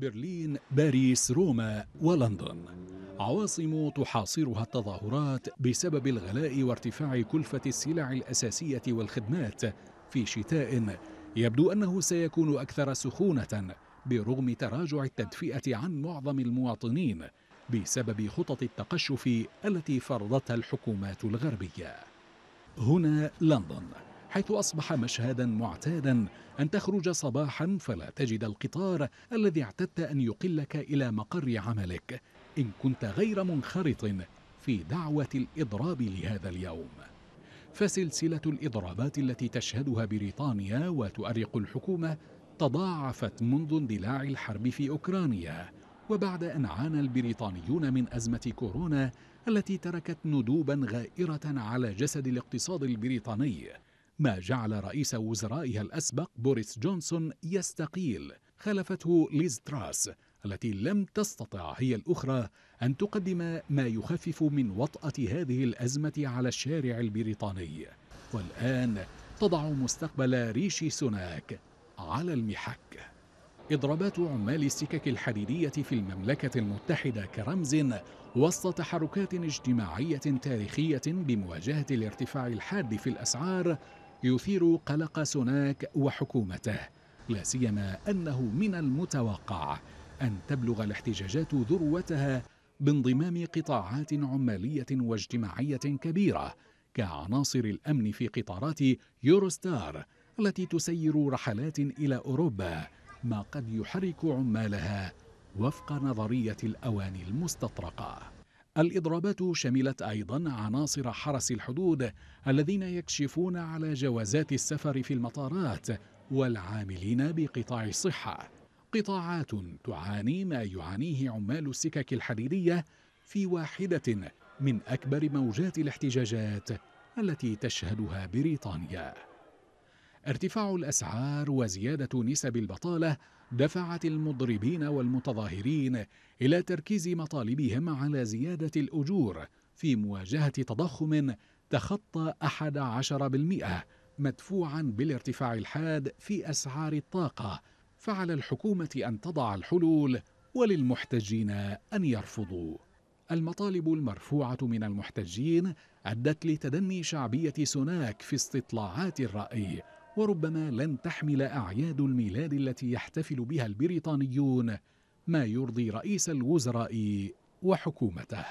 برلين، باريس، روما ولندن. عواصم تحاصرها التظاهرات بسبب الغلاء وارتفاع كلفة السلع الأساسية والخدمات في شتاء. يبدو أنه سيكون أكثر سخونة برغم تراجع التدفئة عن معظم المواطنين بسبب خطط التقشف التي فرضتها الحكومات الغربية. هنا لندن. حيث أصبح مشهدا معتادا أن تخرج صباحا فلا تجد القطار الذي اعتدت أن يقلك إلى مقر عملك إن كنت غير منخرط في دعوة الإضراب لهذا اليوم. فسلسلة الإضرابات التي تشهدها بريطانيا وتؤرق الحكومة تضاعفت منذ اندلاع الحرب في أوكرانيا وبعد أن عانى البريطانيون من أزمة كورونا التي تركت ندوبا غائرة على جسد الاقتصاد البريطاني. ما جعل رئيس وزرائها الأسبق بوريس جونسون يستقيل خلفته ليز تراس التي لم تستطع هي الأخرى أن تقدم ما يخفف من وطأة هذه الأزمة على الشارع البريطاني. والآن تضع مستقبل ريشي سوناك على المحك. إضرابات عمال السكك الحديدية في المملكة المتحدة كرمز وسط تحركات اجتماعية تاريخية بمواجهة الارتفاع الحاد في الأسعار يثير قلق سوناك وحكومته لا سيما أنه من المتوقع أن تبلغ الاحتجاجات ذروتها بانضمام قطاعات عمالية واجتماعية كبيرة كعناصر الأمن في قطارات يوروستار التي تسير رحلات إلى أوروبا ما قد يحرك عمالها وفق نظرية الأواني المستطرقة. الإضرابات شملت أيضا عناصر حرس الحدود الذين يكشفون على جوازات السفر في المطارات والعاملين بقطاع الصحة. قطاعات تعاني ما يعانيه عمال السكك الحديدية في واحدة من أكبر موجات الاحتجاجات التي تشهدها بريطانيا. ارتفاع الأسعار وزيادة نسب البطالة دفعت المضربين والمتظاهرين إلى تركيز مطالبهم على زيادة الأجور في مواجهة تضخم تخطى أحد عشر بالمئة مدفوعا بالارتفاع الحاد في أسعار الطاقة. فعلى الحكومة أن تضع الحلول وللمحتجين أن يرفضوا. المطالب المرفوعة من المحتجين أدت لتدني شعبية سوناك في استطلاعات الرأي وربما لن تحمل أعياد الميلاد التي يحتفل بها البريطانيون ما يرضي رئيس الوزراء وحكومته.